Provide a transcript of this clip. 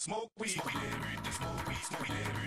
Smoke weed, smoke smoke weed, smoke